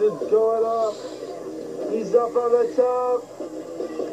He's going up. He's up on the top.